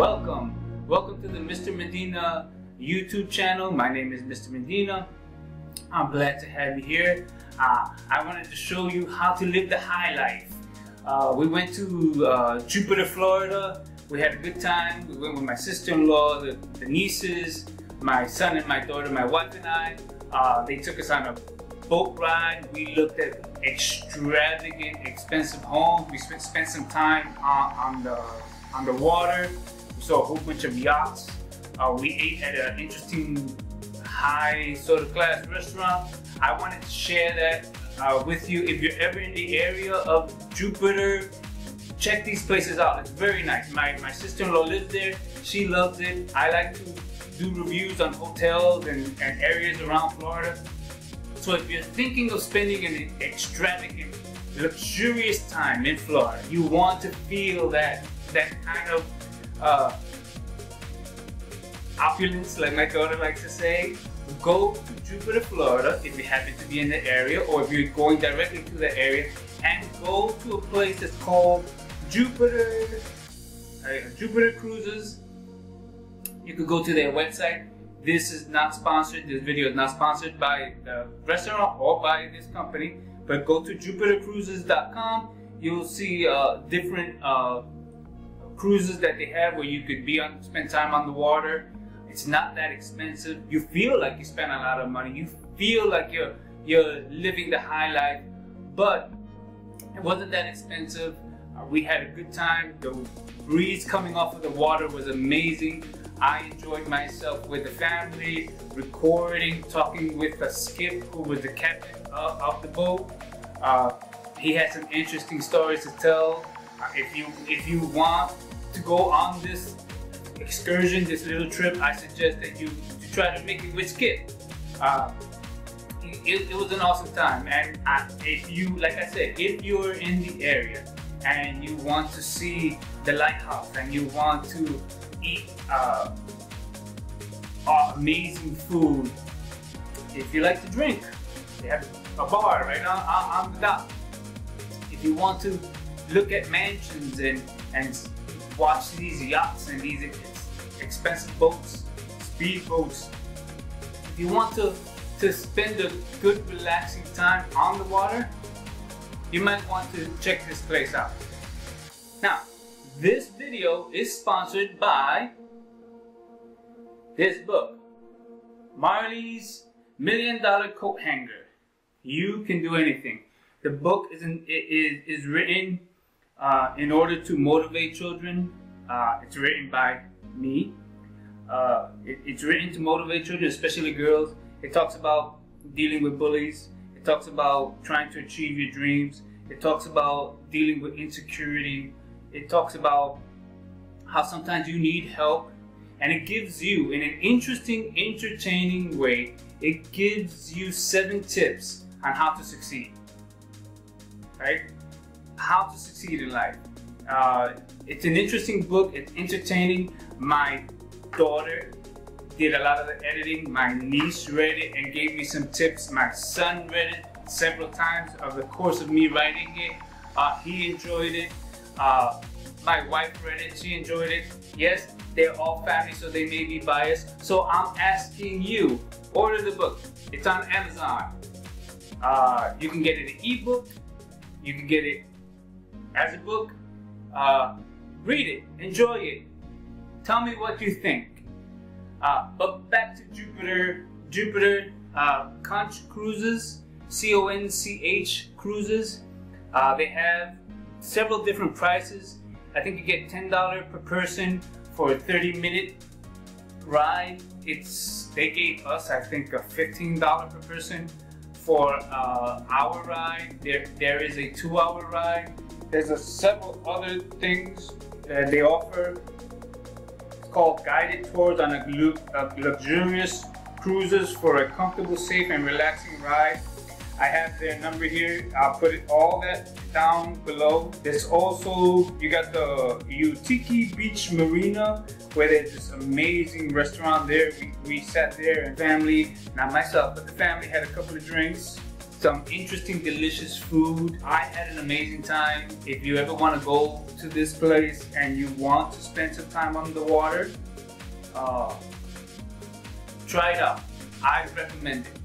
welcome. Welcome to the Mr. Medina YouTube channel. My name is Mr. Medina. I'm glad to have you here. Uh, I wanted to show you how to live the high life. Uh, we went to uh, Jupiter, Florida. We had a good time. We went with my sister-in-law, the, the, nieces, my son and my daughter, my wife and I. Uh, they took us on a boat ride. We looked at extravagant, expensive homes. We spent, spent some time on, on the on the water. Saw a whole bunch of yachts. Uh, we ate at an interesting high sort of class restaurant. I wanted to share that uh, with you. If you're ever in the area of Jupiter, check these places out. It's very nice. My, my sister-in-law lives there. She loves it. I like to do reviews on hotels and, and areas around Florida. So if you're thinking of spending an extravagant, luxurious time in Florida, you want to feel that that kind of uh, opulence, like my daughter likes to say, go to Jupiter, Florida if you happen to be in the area or if you're going directly to the area and go to a place that's called Jupiter, uh, Jupiter Cruises. You could go to their website this is not sponsored, this video is not sponsored by the restaurant or by this company, but go to jupitercruises.com. You'll see uh, different uh, cruises that they have where you could be on, spend time on the water. It's not that expensive. You feel like you spend a lot of money. You feel like you're you're living the high life, but it wasn't that expensive. Uh, we had a good time. The breeze coming off of the water was amazing. I enjoyed myself with the family, recording, talking with the skip who was the captain of, of the boat. Uh, he had some interesting stories to tell. Uh, if you if you want to go on this excursion, this little trip, I suggest that you to try to make it with Skip. Uh, it, it, was an awesome time, and I, if you, like I said, if you're in the area and you want to see the lighthouse and you want to eat uh, amazing food. If you like to drink, they have a bar right on, on, the dock. If you want to look at mansions and, and watch these yachts and these expensive boats, speed boats, if you want to, to spend a good relaxing time on the water, you might want to check this place out. Now, this video is sponsored by this book, Marly's Million Dollar Coat Hanger. You can do anything. The book is, in, is, is written uh, in order to motivate children. Uh, it's written by me. Uh, it, it's written to motivate children, especially girls. It talks about dealing with bullies. It talks about trying to achieve your dreams. It talks about dealing with insecurity it talks about how sometimes you need help and it gives you in an interesting entertaining way it gives you seven tips on how to succeed right how to succeed in life uh, it's an interesting book it's entertaining my daughter did a lot of the editing my niece read it and gave me some tips my son read it several times of the course of me writing it uh, he enjoyed it uh, my wife read it, she enjoyed it. Yes, they're all family, so they may be biased. So I'm asking you, order the book. It's on Amazon. Uh, you can get it an ebook. You can get it as a book. Uh, read it, enjoy it. Tell me what you think. Uh, but back to Jupiter. Jupiter uh, Conch Cruises, C-O-N-C-H Cruises. Uh, they have several different prices. I think you get $10 per person for a 30 minute ride. It's They gave us, I think, a $15 per person for uh, our ride. There, there is a two hour ride. There's a several other things that they offer. It's called guided tours on a, a uh, luxurious cruises for a comfortable, safe, and relaxing ride. I have their number here. I'll put it all that down below. There's also, you got the Utiki Beach Marina where there's this amazing restaurant there. We, we sat there and family, not myself, but the family had a couple of drinks. Some interesting, delicious food. I had an amazing time. If you ever want to go to this place and you want to spend some time on the water, uh, try it out. I recommend it.